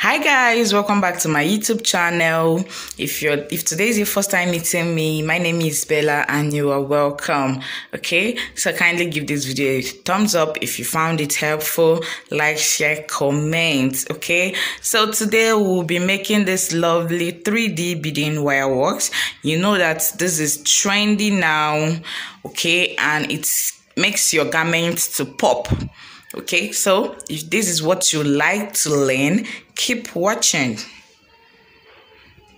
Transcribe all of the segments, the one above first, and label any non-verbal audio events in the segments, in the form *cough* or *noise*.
Hi guys, welcome back to my YouTube channel. If you're if today is your first time meeting me, my name is Bella and you are welcome. Okay, so kindly give this video a thumbs up if you found it helpful, like, share, comment. Okay, so today we'll be making this lovely 3D beading wire works. You know that this is trendy now, okay, and it makes your garment to pop okay so if this is what you like to learn keep watching.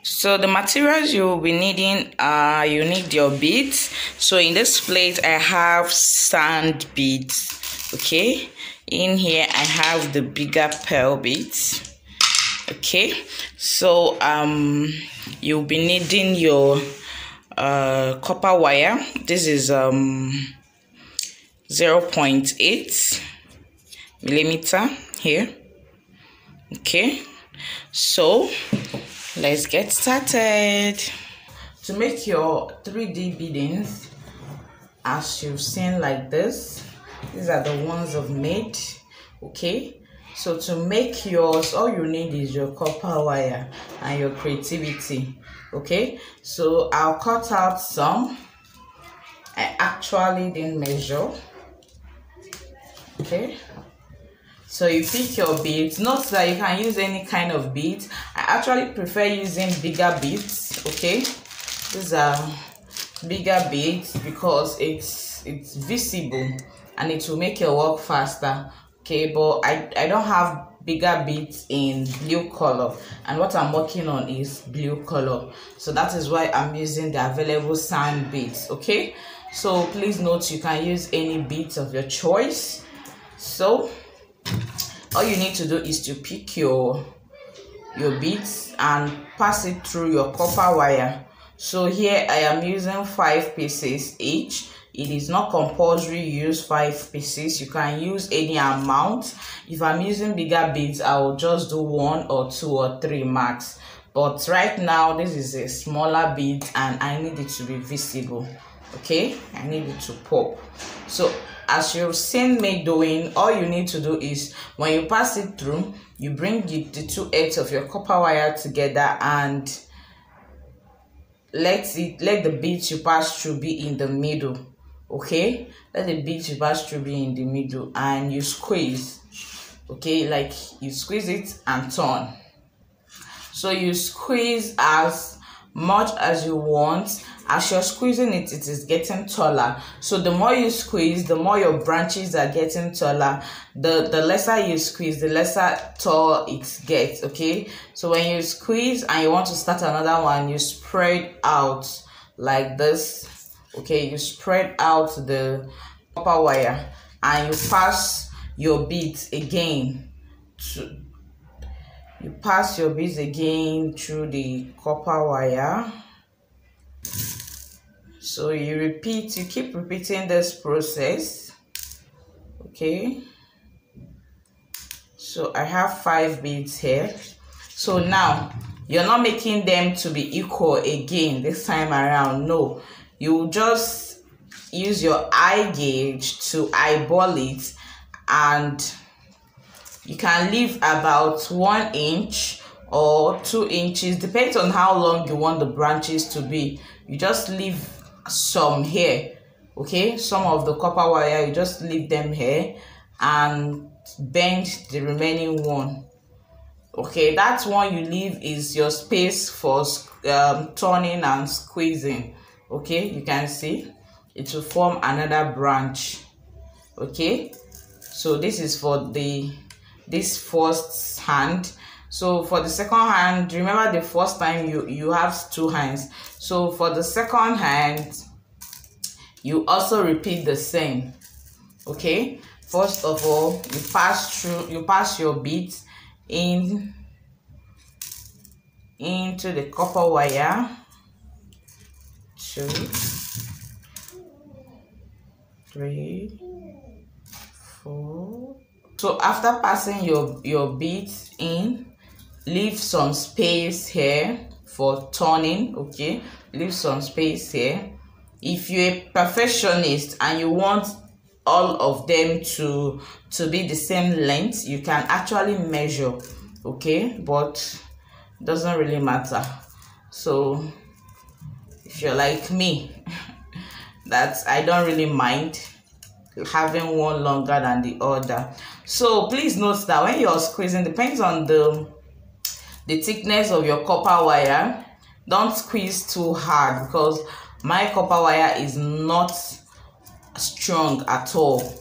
So the materials you will be needing are you need your beads. So in this plate i have sand beads okay? In here i have the bigger pearl beads okay? So um you'll be needing your uh copper wire. This is um 0.8 millimeter here. Okay. So let's get started. To make your 3d beadings as you've seen like this these are the ones i've made okay? So to make yours all you need is your copper wire and your creativity okay? So i'll cut out some. I actually didn't measure okay so you pick your beads. Note that you can use any kind of beads. I actually prefer using bigger beads. Okay, these are bigger beads because it's it's visible and it will make your work faster. Okay, but I I don't have bigger beads in blue color and what i'm working on is blue color so that is why i'm using the available sand beads okay so please note you can use any beads of your choice so all you need to do is to pick your your beads and pass it through your copper wire. So here i am using five pieces each. It is not compulsory use five pieces. You can use any amount. If i'm using bigger beads i will just do one or two or three max. But right now this is a smaller bead and i need it to be visible. Okay? I need it to pop. So as you've seen me doing all you need to do is when you pass it through you bring the, the two ends of your copper wire together and let it let the beads you pass through be in the middle okay? Let the beads you pass through be in the middle and you squeeze okay? Like you squeeze it and turn. So you squeeze as much as you want as you're squeezing it it is getting taller. So the more you squeeze the more your branches are getting taller. The the lesser you squeeze the lesser tall it gets okay? So when you squeeze and you want to start another one you spread out like this okay? You spread out the copper wire and you pass your beads again to you pass your beads again through the copper wire so you repeat you keep repeating this process. Okay. So i have five beads here. So now you're not making them to be equal again this time around. No. You just use your eye gauge to eyeball it and you can leave about one inch or two inches depends on how long you want the branches to be. You just leave some here okay? Some of the copper wire you just leave them here and bend the remaining one okay? That one you leave is your space for um, turning and squeezing okay? You can see it will form another branch okay? So this is for the this first hand so for the second hand remember the first time you you have two hands? So for the second hand you also repeat the same okay? First of all you pass through you pass your beads in into the copper wire. Two three four. So after passing your your beads in leave some space here for turning okay? Leave some space here. If you're a perfectionist and you want all of them to to be the same length you can actually measure okay? But doesn't really matter. So if you're like me *laughs* that i don't really mind having one longer than the other. So please note that when you're squeezing depends on the the thickness of your copper wire don't squeeze too hard because my copper wire is not strong at all.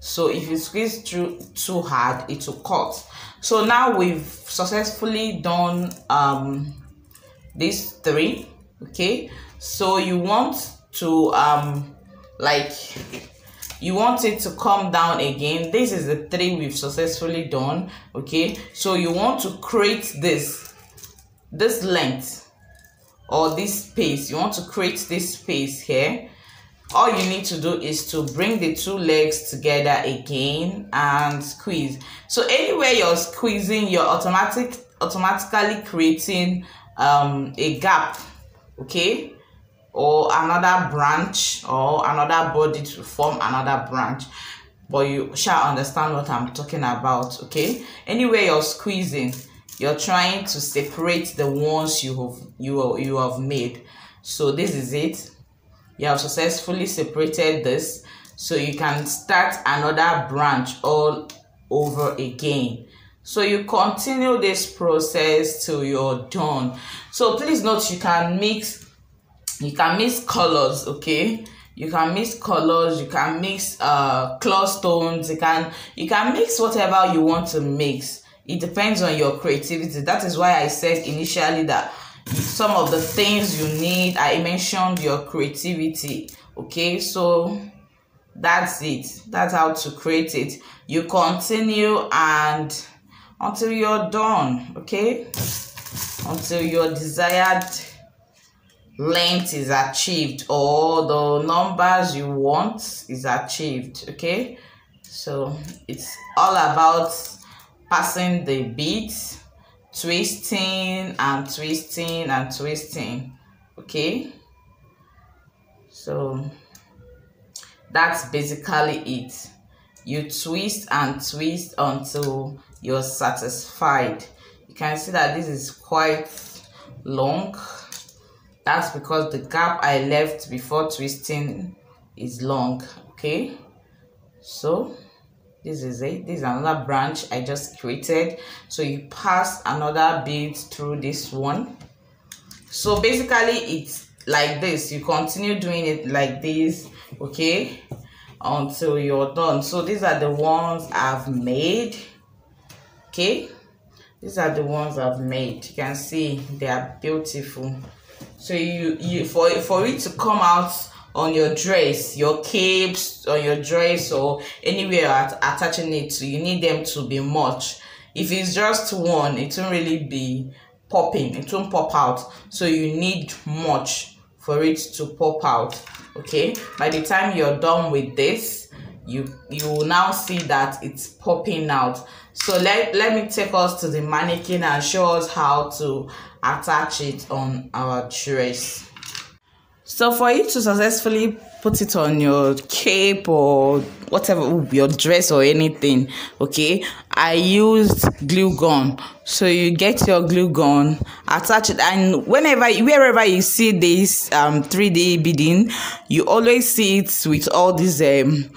So if you squeeze through too hard it will cut. So now we've successfully done um these three okay? So you want to um like you want it to come down again. This is the three we've successfully done okay? So you want to create this this length or this space. You want to create this space here. All you need to do is to bring the two legs together again and squeeze. So anywhere you're squeezing you're automatic automatically creating um a gap okay or another branch or another body to form another branch. But you shall understand what i'm talking about okay? Anyway you're squeezing. You're trying to separate the ones you have you you have made. So this is it. You have successfully separated this. So you can start another branch all over again. So you continue this process till you're done. So please note you can mix you can mix colors okay? You can mix colors you can mix uh claw stones you can you can mix whatever you want to mix. It depends on your creativity. That is why i said initially that some of the things you need i mentioned your creativity okay? So that's it. That's how to create it. You continue and until you're done okay? Until your desired length is achieved. Or the numbers you want is achieved okay? So it's all about passing the beats twisting and twisting and twisting okay? So that's basically it. You twist and twist until you're satisfied. You can see that this is quite long that's because the gap i left before twisting is long okay? So this is it. This is another branch i just created. So you pass another bead through this one. So basically it's like this. You continue doing it like this okay until you're done. So these are the ones i've made okay? These are the ones i've made. You can see they are beautiful so you you for for it to come out on your dress, your capes, or your dress, or anywhere at, attaching it to, you need them to be much. If it's just one, it won't really be popping, it won't pop out. So you need much for it to pop out. Okay, by the time you're done with this, you you will now see that it's popping out. So let, let me take us to the mannequin and show us how to attach it on our dress. So for you to successfully put it on your cape or whatever your dress or anything, okay, I used glue gun. So you get your glue gun, attach it, and whenever wherever you see this um 3D beading, you always see it with all these um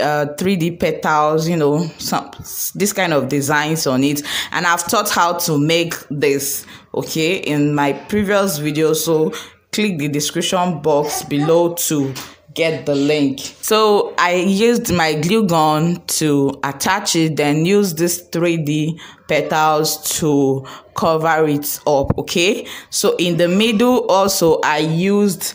uh 3d petals you know some this kind of designs on it. And i've taught how to make this okay in my previous video. So click the description box below to get the link. So i used my glue gun to attach it then use this 3d petals to cover it up okay? So in the middle also i used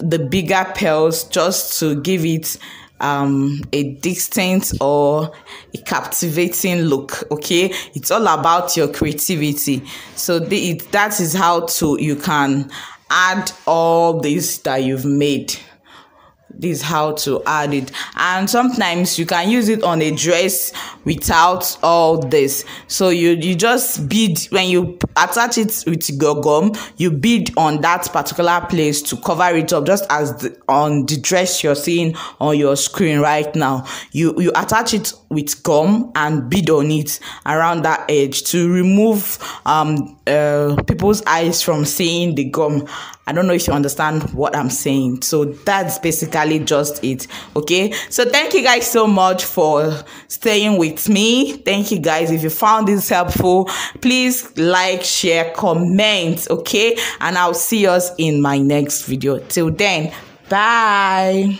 the bigger pearls just to give it um a distinct or a captivating look okay? It's all about your creativity. So the, it, that is how to you can add all this that you've made this is how to add it. And sometimes you can use it on a dress without all this. So you you just bead when you attach it with your gum you bead on that particular place to cover it up just as the, on the dress you're seeing on your screen right now. You you attach it with gum and bead on it around that edge to remove um uh people's eyes from seeing the gum I don't know if you understand what I'm saying. So that's basically just it. Okay. So thank you guys so much for staying with me. Thank you guys. If you found this helpful, please like, share, comment. Okay. And I'll see us in my next video. Till then, bye.